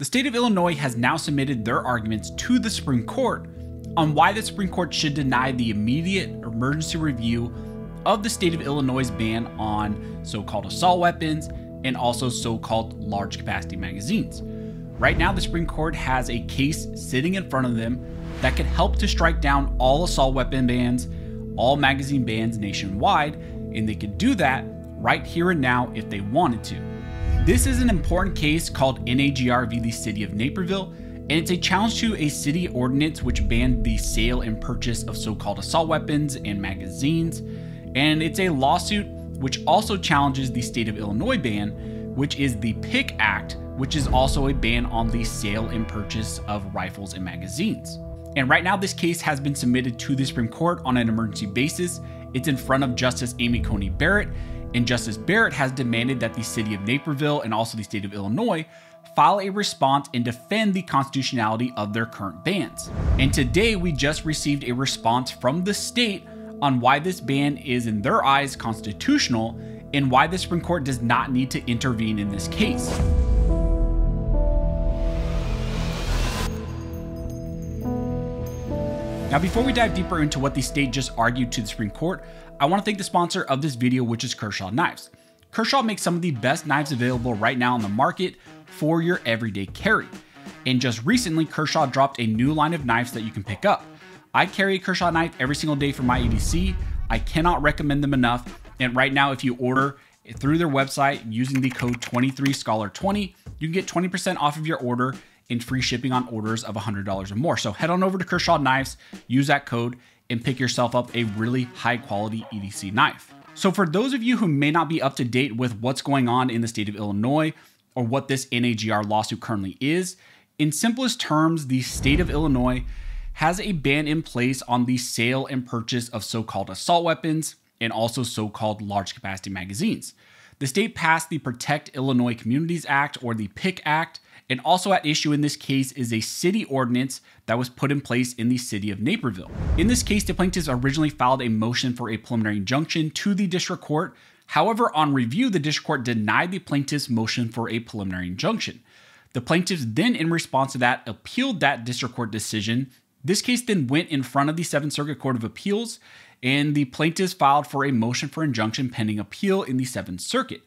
The state of Illinois has now submitted their arguments to the Supreme Court on why the Supreme Court should deny the immediate emergency review of the state of Illinois' ban on so called assault weapons and also so called large capacity magazines. Right now, the Supreme Court has a case sitting in front of them that could help to strike down all assault weapon bans, all magazine bans nationwide, and they could do that right here and now if they wanted to. This is an important case called NAGR v. the City of Naperville, and it's a challenge to a city ordinance which banned the sale and purchase of so called assault weapons and magazines. And it's a lawsuit which also challenges the state of Illinois ban, which is the PIC Act, which is also a ban on the sale and purchase of rifles and magazines. And right now, this case has been submitted to the Supreme Court on an emergency basis. It's in front of Justice Amy Coney Barrett, and Justice Barrett has demanded that the city of Naperville and also the state of Illinois file a response and defend the constitutionality of their current bans. And today we just received a response from the state on why this ban is, in their eyes, constitutional and why the Supreme Court does not need to intervene in this case. Now, before we dive deeper into what the state just argued to the Supreme Court, I want to thank the sponsor of this video, which is Kershaw Knives. Kershaw makes some of the best knives available right now on the market for your everyday carry. And just recently, Kershaw dropped a new line of knives that you can pick up. I carry a Kershaw knife every single day for my EDC. I cannot recommend them enough. And right now, if you order through their website using the code 23scholar20, you can get 20% off of your order and free shipping on orders of $100 or more. So head on over to Kershaw Knives, use that code, and pick yourself up a really high quality EDC knife. So, for those of you who may not be up to date with what's going on in the state of Illinois or what this NAGR lawsuit currently is, in simplest terms, the state of Illinois has a ban in place on the sale and purchase of so called assault weapons and also so called large capacity magazines. The state passed the Protect Illinois Communities Act or the PIC Act and also at issue in this case is a city ordinance that was put in place in the city of Naperville. In this case, the plaintiffs originally filed a motion for a preliminary injunction to the district court. However, on review, the district court denied the plaintiff's motion for a preliminary injunction. The plaintiffs then, in response to that, appealed that district court decision. This case then went in front of the Seventh Circuit Court of Appeals, and the plaintiffs filed for a motion for injunction pending appeal in the Seventh Circuit.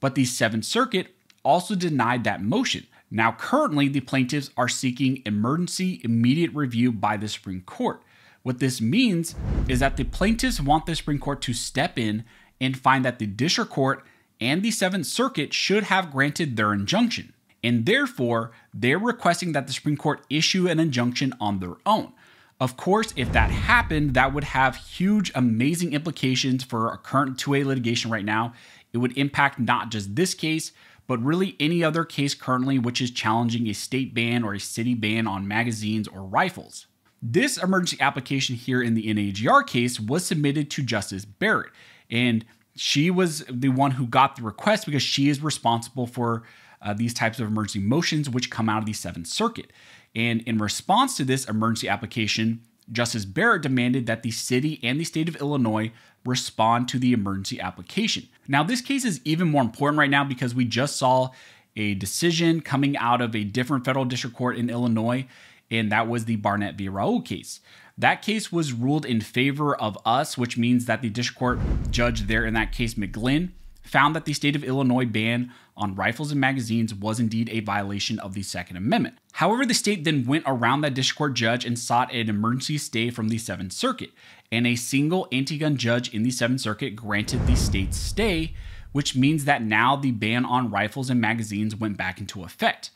But the Seventh Circuit also denied that motion. Now, currently, the plaintiffs are seeking emergency immediate review by the Supreme Court. What this means is that the plaintiffs want the Supreme Court to step in and find that the district court and the Seventh Circuit should have granted their injunction. And therefore, they're requesting that the Supreme Court issue an injunction on their own. Of course, if that happened, that would have huge, amazing implications for our current 2A litigation right now. It would impact not just this case, but really any other case currently which is challenging a state ban or a city ban on magazines or rifles. This emergency application here in the NAGR case was submitted to Justice Barrett, and she was the one who got the request because she is responsible for uh, these types of emergency motions which come out of the Seventh Circuit. And in response to this emergency application, Justice Barrett demanded that the city and the state of Illinois respond to the emergency application. Now, this case is even more important right now because we just saw a decision coming out of a different federal district court in Illinois, and that was the Barnett v. Raoul case. That case was ruled in favor of us, which means that the district court judge there in that case, McGlynn, found that the state of Illinois ban on rifles and magazines was indeed a violation of the Second Amendment. However, the state then went around that district court judge and sought an emergency stay from the Seventh Circuit, and a single anti gun judge in the Seventh Circuit granted the state's stay, which means that now the ban on rifles and magazines went back into effect.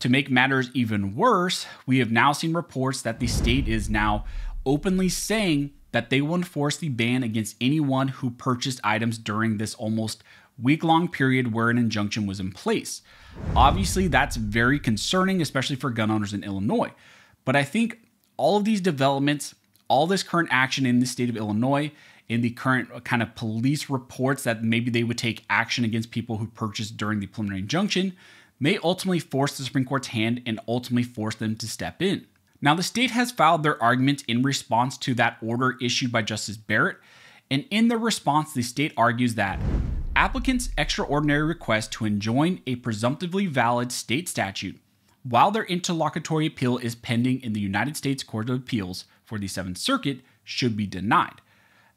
To make matters even worse, we have now seen reports that the state is now openly saying that they will enforce the ban against anyone who purchased items during this almost week long period where an injunction was in place. Obviously, that's very concerning, especially for gun owners in Illinois. But I think all of these developments, all this current action in the state of Illinois, in the current kind of police reports that maybe they would take action against people who purchased during the preliminary injunction, may ultimately force the Supreme Court's hand and ultimately force them to step in. Now, the state has filed their arguments in response to that order issued by Justice Barrett, and in their response, the state argues that applicants' extraordinary request to enjoin a presumptively valid state statute while their interlocutory appeal is pending in the United States Court of Appeals for the Seventh Circuit, should be denied.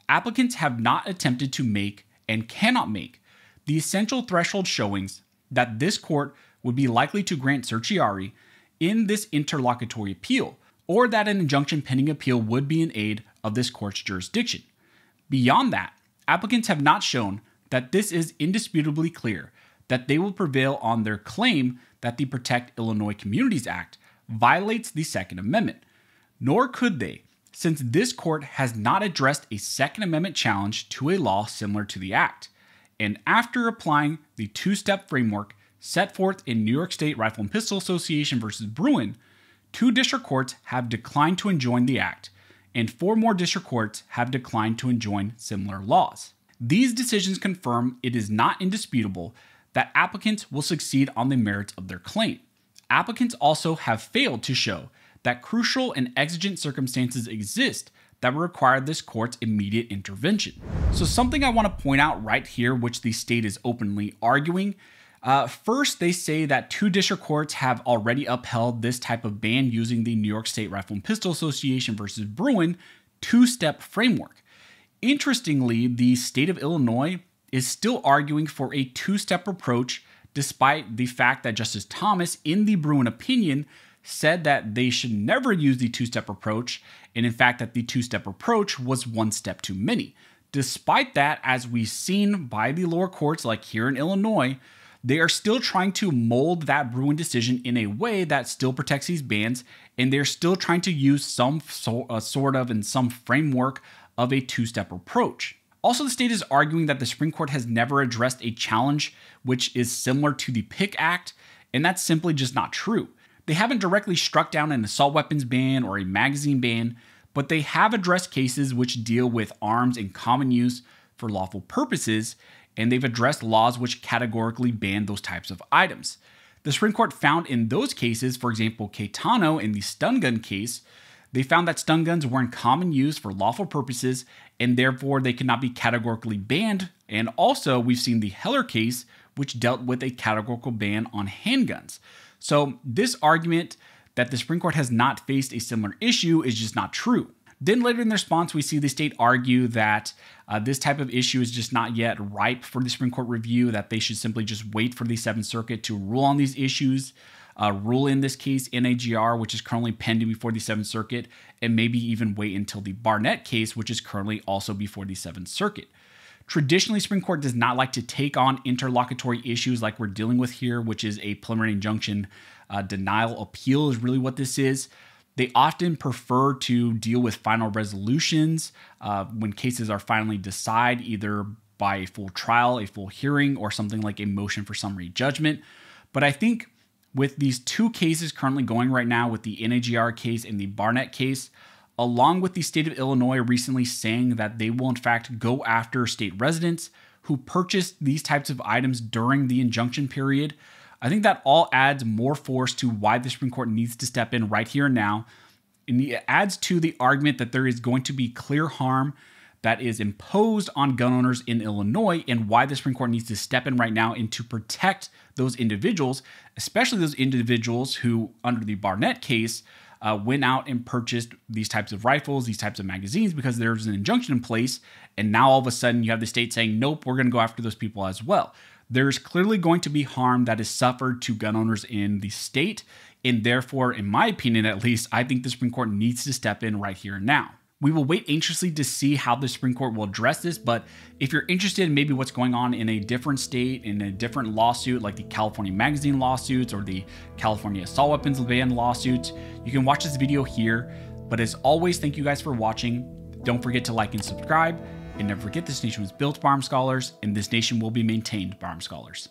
Applicants have not attempted to make and cannot make the essential threshold showings that this court would be likely to grant certiorari in this interlocutory appeal, or that an injunction pending appeal would be in aid of this court's jurisdiction. Beyond that, applicants have not shown that this is indisputably clear that they will prevail on their claim that the Protect Illinois Communities Act violates the Second Amendment. Nor could they, since this court has not addressed a Second Amendment challenge to a law similar to the Act. And after applying the two step framework set forth in New York State Rifle and Pistol Association versus Bruen, two district courts have declined to enjoin the Act, and four more district courts have declined to enjoin similar laws. These decisions confirm it is not indisputable that applicants will succeed on the merits of their claim. Applicants also have failed to show that crucial and exigent circumstances exist that would require this court's immediate intervention. So, something I want to point out right here, which the state is openly arguing. Uh, first, they say that two district courts have already upheld this type of ban using the New York State Rifle and Pistol Association versus Bruen two step framework. Interestingly, the state of Illinois is still arguing for a two step approach, despite the fact that Justice Thomas, in the Bruen opinion, said that they should never use the two step approach, and in fact, that the two step approach was one step too many. Despite that, as we've seen by the lower courts, like here in Illinois, they are still trying to mold that Bruen decision in a way that still protects these bans, and they're still trying to use some so, uh, sort of and some framework of a two step approach. Also, the state is arguing that the Supreme Court has never addressed a challenge which is similar to the PIC Act, and that's simply just not true. They haven't directly struck down an assault weapons ban or a magazine ban, but they have addressed cases which deal with arms in common use for lawful purposes, and they've addressed laws which categorically ban those types of items. The Supreme Court found in those cases, for example, Caetano in the stun gun case, they found that stun guns were in common use for lawful purposes and therefore they could not be categorically banned. And also, we've seen the Heller case, which dealt with a categorical ban on handguns. So, this argument that the Supreme Court has not faced a similar issue is just not true. Then later in the response, we see the state argue that uh, this type of issue is just not yet ripe for the Supreme Court review, that they should simply just wait for the Seventh Circuit to rule on these issues uh, rule in this case NAGR, which is currently pending before the Seventh Circuit, and maybe even wait until the Barnett case, which is currently also before the Seventh Circuit. Traditionally, Supreme Court does not like to take on interlocutory issues like we're dealing with here, which is a preliminary injunction uh, denial appeal, is really what this is. They often prefer to deal with final resolutions uh, when cases are finally decided, either by a full trial, a full hearing, or something like a motion for summary judgment. But I think with these two cases currently going right now with the NAGR case and the Barnett case, along with the state of Illinois recently saying that they will in fact go after state residents who purchased these types of items during the injunction period, I think that all adds more force to why the Supreme Court needs to step in right here and now. And it adds to the argument that there is going to be clear harm that is imposed on gun owners in Illinois and why the Supreme Court needs to step in right now and to protect those individuals, especially those individuals who, under the Barnett case, uh, went out and purchased these types of rifles, these types of magazines, because there's an injunction in place. And now all of a sudden you have the state saying, nope, we're going to go after those people as well. There's clearly going to be harm that is suffered to gun owners in the state. And therefore, in my opinion at least, I think the Supreme Court needs to step in right here and now. We will wait anxiously to see how the Supreme Court will address this, but if you're interested in maybe what's going on in a different state, in a different lawsuit, like the California magazine lawsuits or the California assault weapons ban lawsuits, you can watch this video here. But as always, thank you guys for watching. Don't forget to like and subscribe. And never forget, this nation was built by armed scholars, and this nation will be maintained by armed scholars.